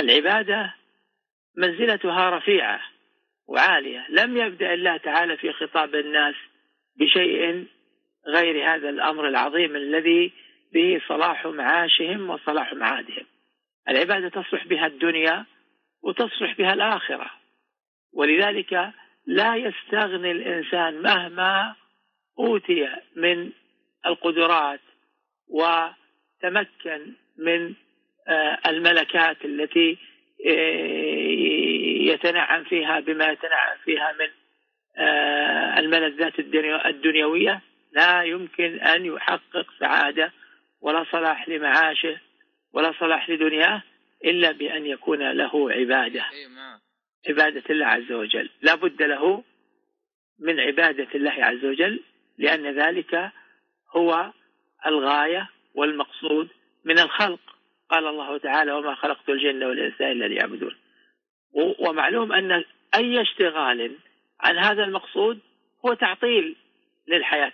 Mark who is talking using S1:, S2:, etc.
S1: العبادة منزلتها رفيعة وعالية. لم يبدأ الله تعالى في خطاب الناس بشيء غير هذا الأمر العظيم الذي به صلاح معاشهم وصلاح معادهم. العبادة تصلح بها الدنيا وتصلح بها الآخرة. ولذلك لا يستغني الإنسان مهما أوتي من القدرات وتمكن من الملكات التي آه، يتنعم فيها بما يتنعم فيها من آه، الملذات الدنيوية. لا يمكن أن يحقق سعادة ولا صلاح لمعاشه ولا صلاح لدنياه إلا بأن يكون له عبادة. عبادة الله عز وجل. لا بد له من عبادة الله عز وجل لأن ذلك هو الغاية والمقصود من الخلق. قال الله تعالى وما خلقت الجن والإنس إلا ليعبدون. ومعلوم أن أي اشتغال عن هذا المقصود هو تعطيل للحياة.